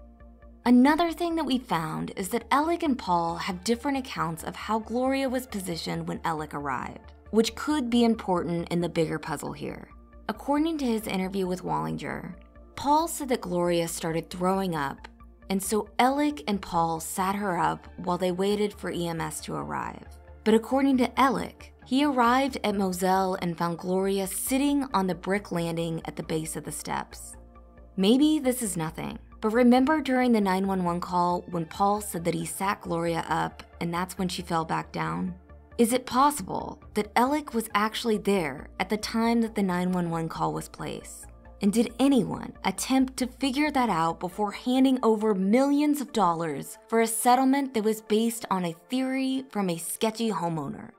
Another thing that we found is that Alec and Paul have different accounts of how Gloria was positioned when Alec arrived, which could be important in the bigger puzzle here. According to his interview with Wallinger, Paul said that Gloria started throwing up, and so Alec and Paul sat her up while they waited for EMS to arrive. But according to Alec, he arrived at Moselle and found Gloria sitting on the brick landing at the base of the steps. Maybe this is nothing, but remember during the 911 call when Paul said that he sat Gloria up and that's when she fell back down? Is it possible that Alec was actually there at the time that the 911 call was placed? And did anyone attempt to figure that out before handing over millions of dollars for a settlement that was based on a theory from a sketchy homeowner?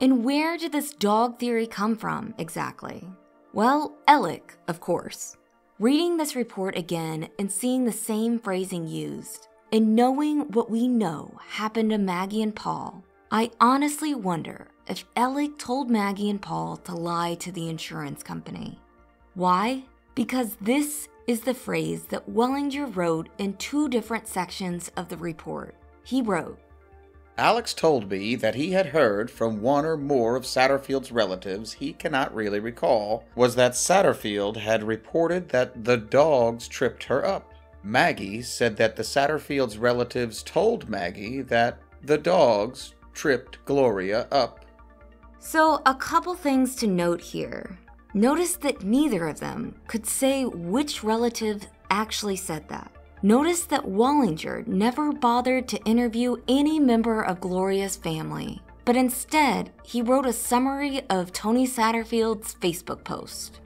And where did this dog theory come from exactly? Well, Alec, of course. Reading this report again and seeing the same phrasing used, and knowing what we know happened to Maggie and Paul, I honestly wonder if Alec told Maggie and Paul to lie to the insurance company. Why? Because this is the phrase that Wallinger wrote in two different sections of the report. He wrote, Alex told me that he had heard from one or more of Satterfield's relatives he cannot really recall was that Satterfield had reported that the dogs tripped her up. Maggie said that the Satterfield's relatives told Maggie that the dogs tripped Gloria up. So, a couple things to note here. Notice that neither of them could say which relative actually said that. Notice that Wallinger never bothered to interview any member of Gloria's family, but instead, he wrote a summary of Tony Satterfield's Facebook post.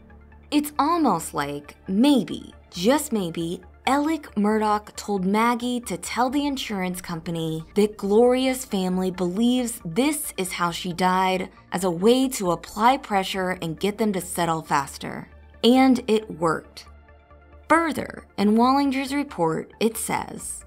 It's almost like, maybe, just maybe, Alec Murdaugh told Maggie to tell the insurance company that Gloria's family believes this is how she died as a way to apply pressure and get them to settle faster. And it worked. Further, in Wallinger's report, it says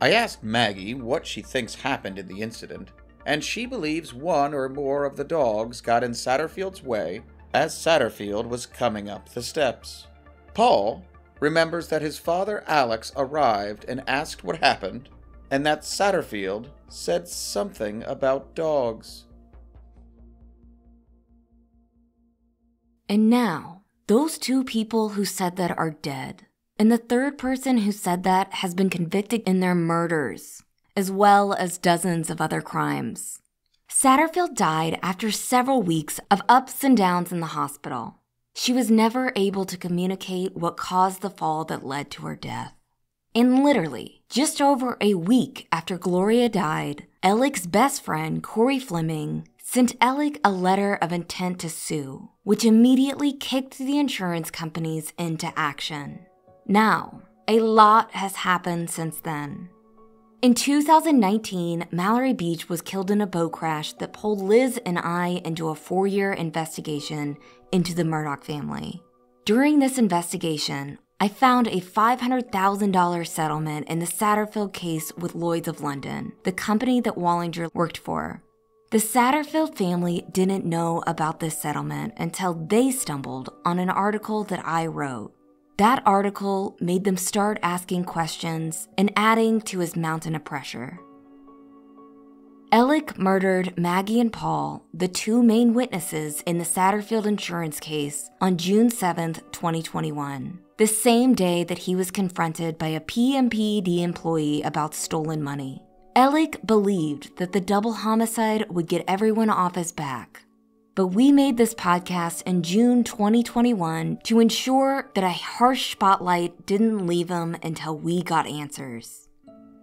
I asked Maggie what she thinks happened in the incident, and she believes one or more of the dogs got in Satterfield's way as Satterfield was coming up the steps. Paul remembers that his father Alex arrived and asked what happened, and that Satterfield said something about dogs. And now, those two people who said that are dead. And the third person who said that has been convicted in their murders, as well as dozens of other crimes. Satterfield died after several weeks of ups and downs in the hospital. She was never able to communicate what caused the fall that led to her death. And literally, just over a week after Gloria died, Alec's best friend, Corey Fleming, sent Alec a letter of intent to sue, which immediately kicked the insurance companies into action. Now, a lot has happened since then. In 2019, Mallory Beach was killed in a boat crash that pulled Liz and I into a four year investigation into the Murdaugh family. During this investigation, I found a $500,000 settlement in the Satterfield case with Lloyds of London, the company that Wallinger worked for. The Satterfield family didn't know about this settlement until they stumbled on an article that I wrote. That article made them start asking questions and adding to his mountain of pressure. Alec murdered Maggie and Paul, the two main witnesses in the Satterfield insurance case, on June 7, 2021, the same day that he was confronted by a PMPED employee about stolen money. Alec believed that the double homicide would get everyone off his back, but we made this podcast in June 2021 to ensure that a harsh spotlight didn't leave him until we got answers.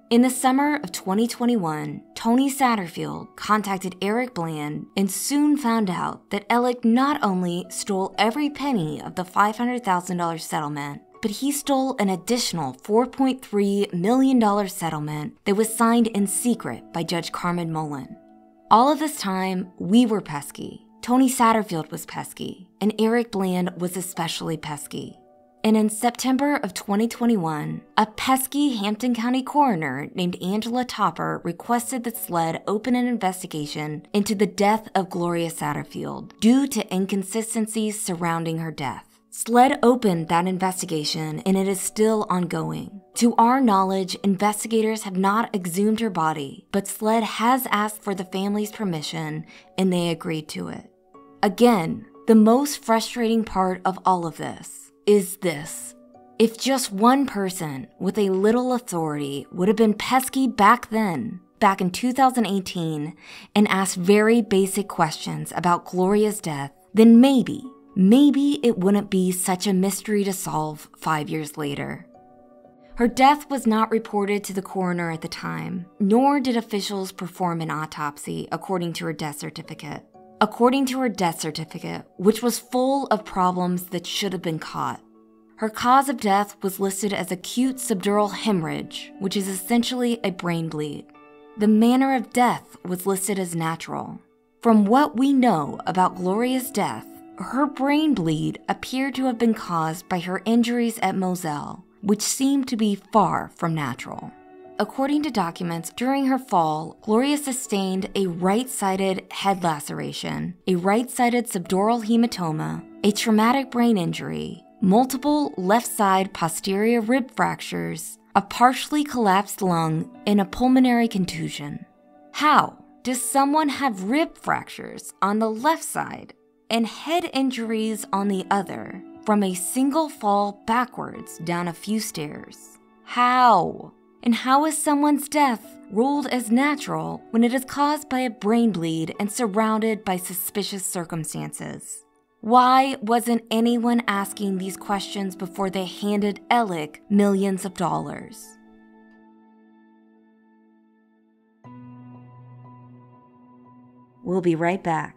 In the summer of 2021, Tony Satterfield contacted Eric Bland and soon found out that Alec not only stole every penny of the $500,000 settlement, but he stole an additional $4.3 million settlement that was signed in secret by Judge Carmen Mullen. All of this time, we were pesky, Tony Satterfield was pesky, and Eric Bland was especially pesky. And in September of 2021, a pesky Hampton County coroner named Angela Topper requested that SLED open an investigation into the death of Gloria Satterfield due to inconsistencies surrounding her death. SLED opened that investigation and it is still ongoing. To our knowledge, investigators have not exhumed her body, but SLED has asked for the family's permission and they agreed to it. Again, the most frustrating part of all of this is this. If just one person with a little authority would have been pesky back then, back in 2018, and asked very basic questions about Gloria's death, then maybe maybe it wouldn't be such a mystery to solve five years later. Her death was not reported to the coroner at the time, nor did officials perform an autopsy according to her death certificate. According to her death certificate, which was full of problems that should have been caught, her cause of death was listed as acute subdural hemorrhage, which is essentially a brain bleed. The manner of death was listed as natural. From what we know about Gloria's death, her brain bleed appeared to have been caused by her injuries at Moselle, which seemed to be far from natural. According to documents, during her fall, Gloria sustained a right sided head laceration, a right sided subdural hematoma, a traumatic brain injury, multiple left side posterior rib fractures, a partially collapsed lung, and a pulmonary contusion. How does someone have rib fractures on the left side and head injuries on the other from a single fall backwards down a few stairs. How? And how is someone's death ruled as natural when it is caused by a brain bleed and surrounded by suspicious circumstances? Why wasn't anyone asking these questions before they handed Alec millions of dollars? We'll be right back.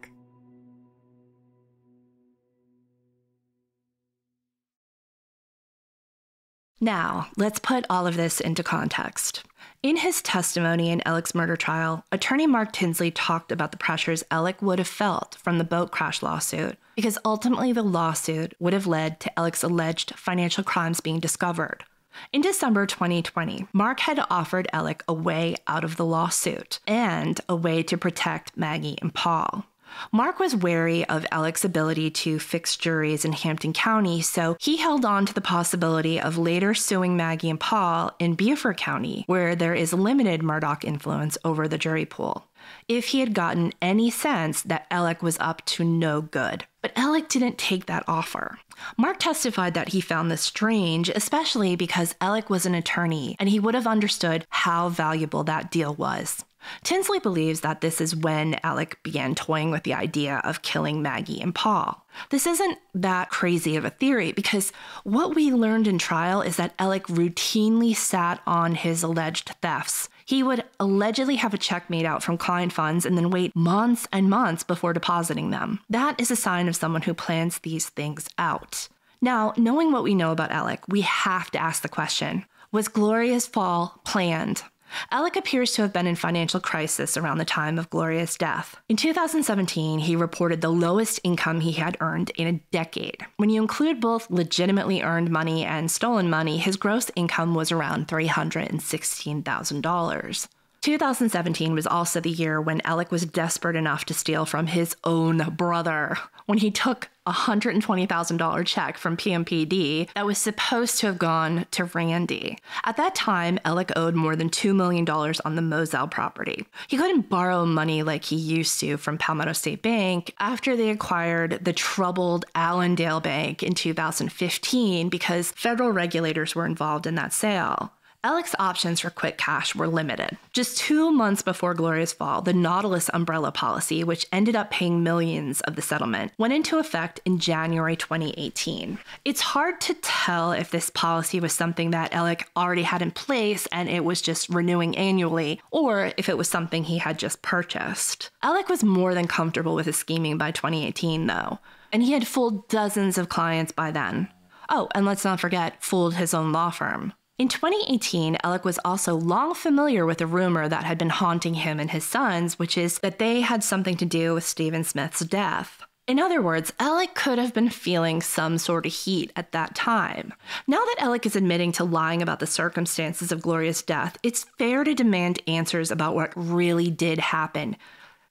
Now, let's put all of this into context. In his testimony in Alec's murder trial, attorney Mark Tinsley talked about the pressures Alec would have felt from the boat crash lawsuit, because ultimately the lawsuit would have led to Alec's alleged financial crimes being discovered. In December 2020, Mark had offered Alec a way out of the lawsuit and a way to protect Maggie and Paul. Mark was wary of Alec's ability to fix juries in Hampton County, so he held on to the possibility of later suing Maggie and Paul in Beaufort County, where there is limited Murdaugh influence over the jury pool. If he had gotten any sense that Alec was up to no good. But Alec didn't take that offer. Mark testified that he found this strange, especially because Alec was an attorney and he would have understood how valuable that deal was. Tinsley believes that this is when Alec began toying with the idea of killing Maggie and Paul. This isn't that crazy of a theory because what we learned in trial is that Alec routinely sat on his alleged thefts. He would allegedly have a check made out from client funds and then wait months and months before depositing them. That is a sign of someone who plans these things out. Now, knowing what we know about Alec, we have to ask the question Was Gloria's fall planned? Alec appears to have been in financial crisis around the time of Gloria's death. In 2017, he reported the lowest income he had earned in a decade. When you include both legitimately earned money and stolen money, his gross income was around $316,000. 2017 was also the year when Alec was desperate enough to steal from his own brother when he took a $120,000 check from PMPED that was supposed to have gone to Randy. At that time, Alec owed more than $2 million on the Moselle property. He couldn't borrow money like he used to from Palmetto State Bank after they acquired the troubled Allendale Bank in 2015 because federal regulators were involved in that sale. Alec's options for quick cash were limited. Just two months before Gloria's fall, the Nautilus umbrella policy, which ended up paying millions of the settlement, went into effect in January 2018. It's hard to tell if this policy was something that Alec already had in place and it was just renewing annually, or if it was something he had just purchased. Alec was more than comfortable with his scheming by 2018, though, and he had fooled dozens of clients by then. Oh, and let's not forget, fooled his own law firm. In 2018, Alec was also long familiar with a rumor that had been haunting him and his sons, which is that they had something to do with Stephen Smith's death. In other words, Alec could have been feeling some sort of heat at that time. Now that Alec is admitting to lying about the circumstances of Gloria's death, it's fair to demand answers about what really did happen.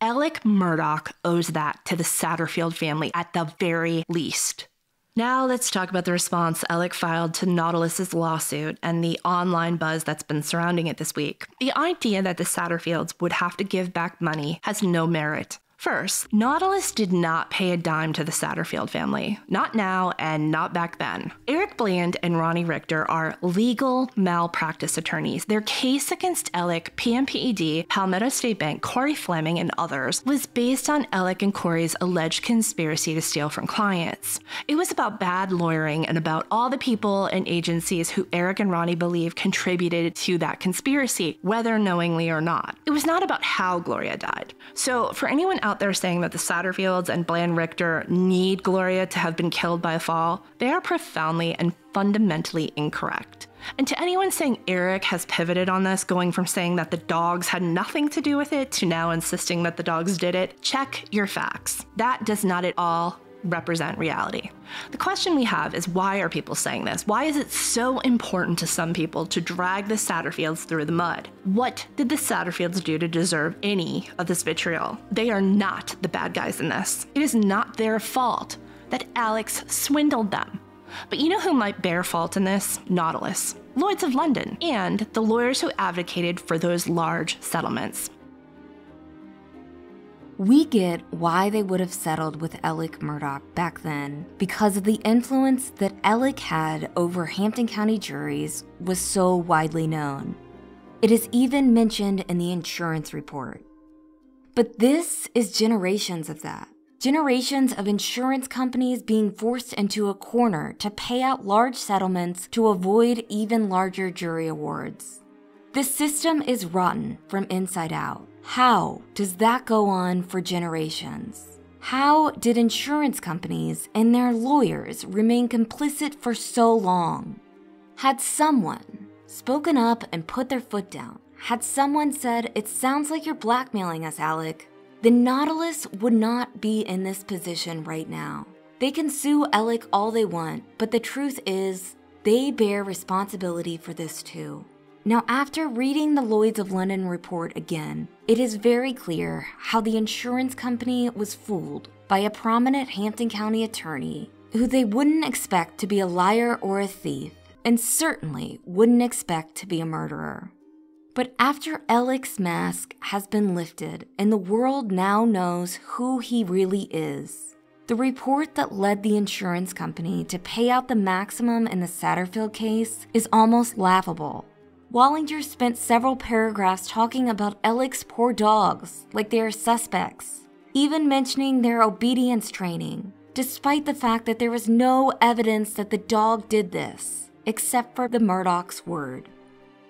Alec Murdaugh owes that to the Satterfield family at the very least. Now let's talk about the response Alec filed to Nautilus's lawsuit and the online buzz that's been surrounding it this week. The idea that the Satterfields would have to give back money has no merit. First, Nautilus did not pay a dime to the Satterfield family. Not now and not back then. Eric Bland and Ronnie Richter are legal malpractice attorneys. Their case against Alec, PMPED, Palmetto State Bank, Corey Fleming, and others was based on Alec and Corey's alleged conspiracy to steal from clients. It was about bad lawyering and about all the people and agencies who Eric and Ronnie believe contributed to that conspiracy, whether knowingly or not. It was not about how Gloria died. So, for anyone out there saying that the Satterfields and Bland Richter need Gloria to have been killed by a fall, they are profoundly and fundamentally incorrect. And to anyone saying Eric has pivoted on this, going from saying that the dogs had nothing to do with it to now insisting that the dogs did it, check your facts. That does not at all represent reality. The question we have is why are people saying this? Why is it so important to some people to drag the Satterfields through the mud? What did the Satterfields do to deserve any of this vitriol? They are not the bad guys in this. It is not their fault that Alex swindled them. But you know who might bear fault in this? Nautilus, Lloyds of London, and the lawyers who advocated for those large settlements. We get why they would have settled with Alec Murdaugh back then because of the influence that Alec had over Hampton County juries was so widely known. It is even mentioned in the insurance report. But this is generations of that. Generations of insurance companies being forced into a corner to pay out large settlements to avoid even larger jury awards. This system is rotten from inside out. How does that go on for generations? How did insurance companies and their lawyers remain complicit for so long? Had someone spoken up and put their foot down, had someone said, It sounds like you're blackmailing us, Alec, the Nautilus would not be in this position right now. They can sue Alec all they want, but the truth is, they bear responsibility for this too. Now, after reading the Lloyds of London report again, it is very clear how the insurance company was fooled by a prominent Hampton County attorney who they wouldn't expect to be a liar or a thief, and certainly wouldn't expect to be a murderer. But after Alec's mask has been lifted and the world now knows who he really is, the report that led the insurance company to pay out the maximum in the Satterfield case is almost laughable. Wallinger spent several paragraphs talking about Alec's poor dogs like they are suspects, even mentioning their obedience training, despite the fact that there was no evidence that the dog did this, except for the Murdaugh's word.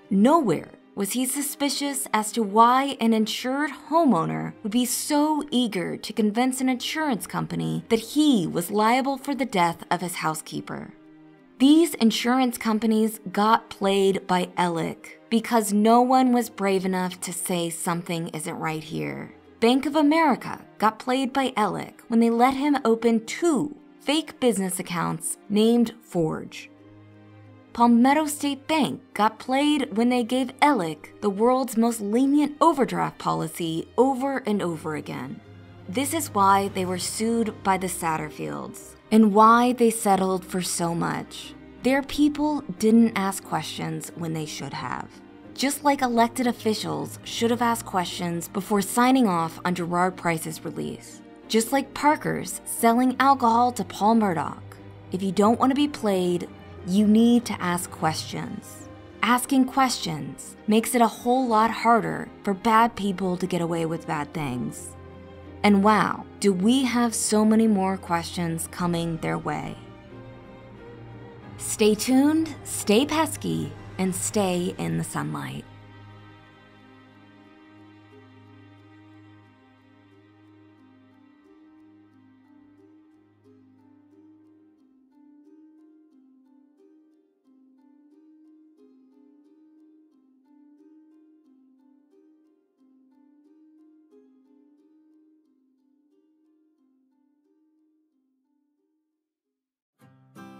Nowhere was he suspicious as to why an insured homeowner would be so eager to convince an insurance company that he was liable for the death of his housekeeper. These insurance companies got played by Alec because no one was brave enough to say something isn't right here. Bank of America got played by Alec when they let him open two fake business accounts named Forge. Palmetto State Bank got played when they gave Alec the world's most lenient overdraft policy over and over again. This is why they were sued by the Satterfields and why they settled for so much. Their people didn't ask questions when they should have. Just like elected officials should have asked questions before signing off on Jeroid Price's release. Just like Parker's selling alcohol to Paul Murdaugh. If you don't want to be played, you need to ask questions. Asking questions makes it a whole lot harder for bad people to get away with bad things. And wow, do we have so many more questions coming their way. Stay tuned, stay pesky, and stay in the sunlight.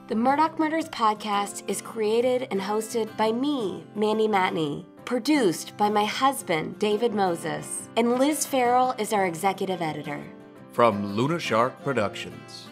The Murdaugh Murders podcast is created and hosted by me, Mandy Matney, produced by my husband, David Moses, and Liz Farrell is our executive editor. From Luna Shark Productions.